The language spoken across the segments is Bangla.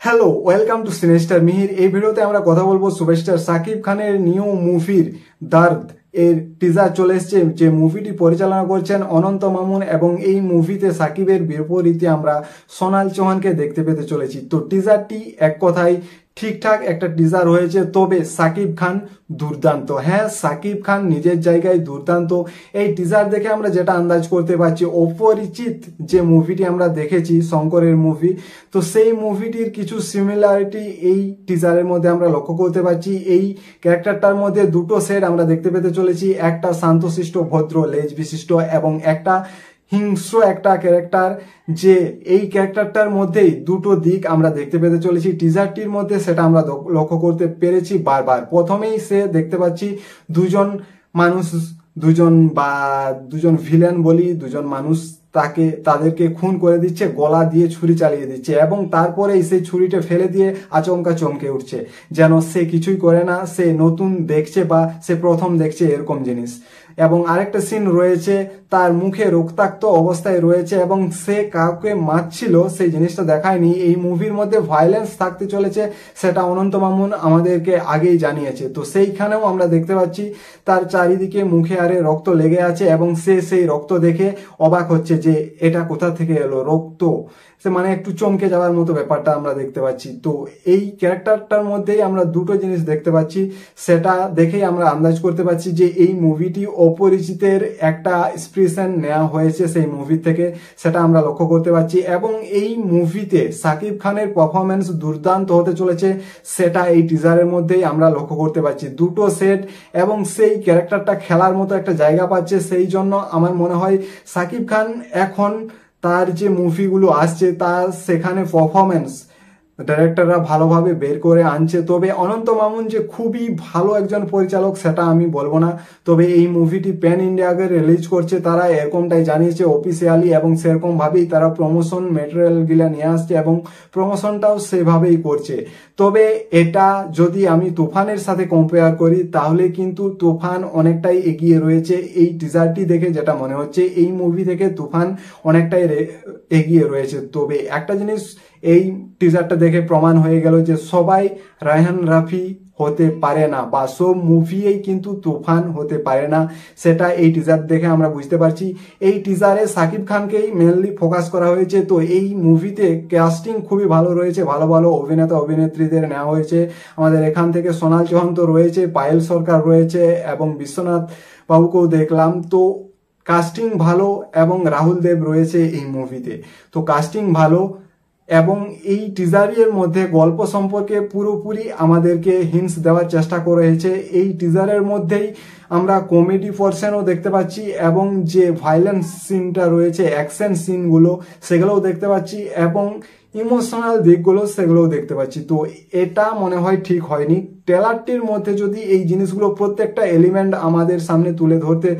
Hello welcome to Cinestar Mihir এই ভিডিওতে আমরা কথা বলব সুপারস্টার সাকিব খানের নিউ মুভির দার্দ। এর টিজার চলে এসছে যে মুভিটি পরিচালনা করছেন অনন্ত মামুন এবং এই মুভিতে সাকিবের বিপরীতে আমরা সোনাল চৌহানকে দেখতে পেতে চলেছি। তো টিজারটি এক কথায় ঠিকঠাক একটা টিজার হয়েছে। তবে সাকিব খান দুর্দান্ত। হ্যাঁ সাকিব খান নিজের জায়গায় দুর্দান্ত। এই টিজার দেখে আমরা যেটা আন্দাজ করতে পারছি, অপরিচিত যে মুভিটি আমরা দেখেছি, শঙ্করের মুভি তো সেই মুভিটির কিছু সিমিলারিটি এই টিজারের মধ্যে আমরা লক্ষ্য করতে পারছি। এই ক্যারেক্টারটার মধ্যে দুটো সেট আমরা দেখতে পেতে চলেছি। একটা শান্তশিষ্ট, ভদ্র, লেজ বিশিষ্ট এবং একটা হিংস্র একটা ক্যারেক্টার যে এই ক্যারেক্টারটার মধ্যেই দুটো দিক আমরা দেখতে পেতে চলেছি। টিজারটির মধ্যে সেটা আমরা লক্ষ্য করতে পেরেছি বারবার। প্রথমেই সে দেখতে পাচ্ছি দুজন মানুষ, দুজন বা, দুজন ভিলেন বলি, দুজন মানুষ তাকে, তাদেরকে খুন করে দিচ্ছে, গলা দিয়ে ছুরি চালিয়ে দিচ্ছে এবং তারপরে সেই ছুরিটা ফেলে দিয়ে আচমকা চমকে উঠছে। যেন সে কিছুই করে না, সে নতুন দেখছে বা সে প্রথম দেখছে এরকম জিনিস। এবং আরেকটা সিন রয়েছে, তার মুখে রক্তাক্ত অবস্থায় রয়েছে এবং সে কাউকে মারছিল, সেই জিনিসটা দেখায়নি। এই মুভির মধ্যে ভায়োলেন্স থাকতে চলেছে, সেটা অনন্ত মামুন আমাদেরকে আগেই জানিয়েছে। তো সেইখানেও আমরা দেখতে পাচ্ছি, তার চারিদিকে মুখে আরে রক্ত লেগে আছে এবং সে সেই রক্ত দেখে অবাক হচ্ছে যে এটা কোথা থেকে এলো, রক্ত। সে মানে একটু চমকে যাওয়ার মতো ব্যাপারটা আমরা দেখতে পাচ্ছি। তো এই ক্যারেক্টারটার মধ্যেই আমরা দুটো জিনিস দেখতে পাচ্ছি, সেটা দেখেই আমরা আন্দাজ করতে পারছি যে এই মুভিটি অপরিচিতের একটা এক্সপ্রেশন নেওয়া হয়েছে সেই মুভি থেকে, সেটা আমরা লক্ষ্য করতে পারছি। এবং এই মুভিতে সাকিব খানের পারফরমেন্স দুর্দান্ত হতে চলেছে, সেটা এই টিজারের মধ্যেই আমরা লক্ষ্য করতে পারছি। দুটো সেট এবং সেই ক্যারেক্টারটা খেলার মতো একটা জায়গা পাচ্ছে, সেই জন্য আমার মনে হয় সাকিব খান এখন তার যে মুভিগুলো আসছে, তার সেখানে পারফরমেন্স ডাইরেক্টররা ভালোভাবে বের করে আনছে। তবে অনন্ত মামুন যে খুবই ভালো একজন পরিচালক, সেটা আমি বলব না। তবে এই মুভিটি প্যান ইন্ডিয়াকে রিলিজ করছে। তারা এরকমটাই জানিয়েছে অফিসিয়ালি এবং সেরকমভাবেই তারা প্রমোশন মেটেরিয়ালগুলা নিয়ে আসছে এবং প্রমোশনটাও সেভাবেই করছে। তবে এটা যদি আমি তুফানের সাথে কম্পেয়ার করি, তাহলে কিন্তু তুফান অনেকটাই এগিয়ে রয়েছে এই টিজারটি দেখে যেটা মনে হচ্ছে। এই মুভি থেকে তুফান অনেকটাই এগিয়ে রয়েছে। তবে একটা জিনিস এই টিজারটা দেখে প্রমাণ হয়ে গেল যে সবাই রায়হান রাফি হতে পারে না বা সব মুভিই কিন্তু তুফান হতে পারে না। সেটা এই টিজার দেখে আমরা বুঝতে পারছি। এই টিজারে সাকিব খানকেই মেনলি ফোকাস করা হয়েছে। তো এই মুভিতে ক্যাস্টিং খুবই ভালো রয়েছে। ভালো ভালো অভিনেতা, অভিনেত্রীদের নেওয়া হয়েছে। আমাদের এখান থেকে সোনাল চৌহান তো রয়েছে, পায়েল সরকার রয়েছে এবং বিশ্বনাথ বাবুকেও দেখলাম। তো কাস্টিং ভালো এবং রাহুল দেব রয়েছে এই মুভিতে। তো কাস্টিং ভালো এবং এই টিজারের মধ্যে গল্প সম্পর্কে পুরোপুরি আমাদেরকে হিন্স দেওয়ার চেষ্টা করেছে এই টিজারের মধ্যেই আমরা কমেডি পোর্শনও দেখতে পাচ্ছি এবং যে ভাইলেন্স সিনটা রয়েছে অ্যাকশন সিনগুলো সেগুলোও দেখতে পাচ্ছি এবং ইমোশনাল দিকগুলো সেগুলোও দেখতে পাচ্ছি। তো এটা মনে হয় ঠিক হয়নি। ট্রেলারটির মধ্যে যদি এই জিনিসগুলো প্রত্যেকটা এলিমেন্ট আমাদের সামনে তুলে ধরতে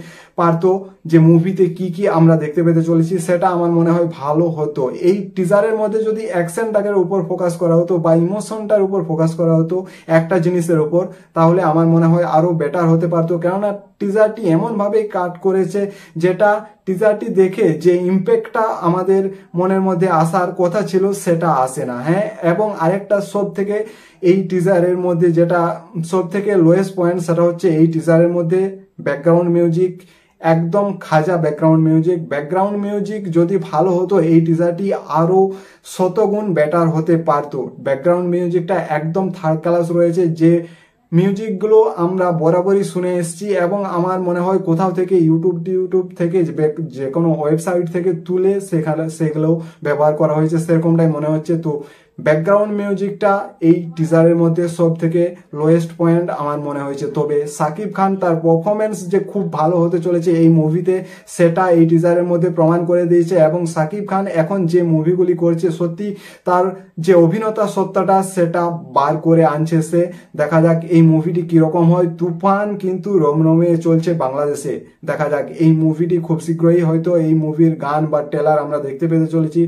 পারতো যে মুভিতে কি কি আমরা দেখতে পেতে চলেছি, সেটা আমার মনে হয় ভালো হতো। এই টিজারের মধ্যে যদি অ্যাকশনটাকের উপর ফোকাস করা হতো বা ইমোশনটার উপর ফোকাস করা হতো একটা জিনিসের উপর, তাহলে আমার মনে হয় আরও বেটার হতে পারতো। কেননা টিজারটি এমনভাবেই কাট করেছে যেটা টিজারটি দেখে যে ইম্প্যাক্টটা আমাদের মনের মধ্যে আসার কথা ছিল, সেটা আসে না হ্যাঁ? এবং আরেকটা সব থেকে এই টিজারের মধ্যে যেটা সব থেকে লোয়েস্ট পয়েন্ট সেটা হচ্ছে এই টিজারের মধ্যে ব্যাকগ্রাউন্ড মিউজিক একদম খাজা ব্যাকগ্রাউন্ড মিউজিক ব্যাকগ্রাউন্ড মিউজিক যদি ভালো হতো, এই টিজারটি আরও শতগুণ বেটার হতে পারতো। ব্যাকগ্রাউন্ড মিউজিকটা একদম থার্ড ক্লাস রয়েছে, যে মিউজিকগুলো আমরা বরাবরই শুনে এসছি এবং আমার মনে হয় কোথাও থেকে ইউটিউব টিউটিউব থেকে যে কোনো ওয়েবসাইট থেকে তুলে সেখানে সেগুলো ব্যবহার করা হয়েছে, সেরকমটাই মনে হচ্ছে। তো ব্যাকগ্রাউন্ড মিউজিকটা এই টিজারের মধ্যে সব থেকে লোয়েস্ট পয়েন্ট আমার মনে হয়েছে। তবে সাকিব খান তার পারফরমেন্স যে খুব ভালো হতে চলেছে এই মুভিতে সেটা এই টিজারের মধ্যে প্রমাণ করে দিয়েছে এবং সাকিব খান এখন যে মুভিগুলি করছে, সত্যি তার যে অভিনেতা সত্তাটা, সেটা বার করে আনছে সে। দেখা যাক এই মুভিটি কীরকম হয়। তুফান কিন্তু রমরমে চলছে বাংলাদেশে। দেখা যাক এই মুভিটি খুব শীঘ্রই হয়তো এই মুভির গান বা টেলার আমরা দেখতে পেতে চলেছি।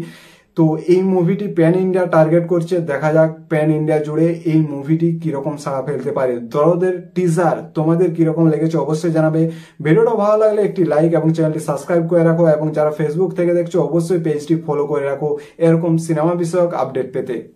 তো এই মুভিটি প্যান ইন্ডিয়া টার্গেট করছে। দেখা যাক প্যান ইন্ডিয়া জুড়ে এই মুভিটি কীরকম সাড়া ফেলতে পারে। দরদের টিজার তোমাদের কীরকম লেগেছে অবশ্যই জানাবে। ভিডিওটা ভালো লাগলে একটি লাইক এবং চ্যানেলটি সাবস্ক্রাইব করে রাখো এবং যারা ফেসবুক থেকে দেখছ, অবশ্যই পেজটি ফলো করে রাখো। এরকম সিনেমা বিষয়ক আপডেট পেতে।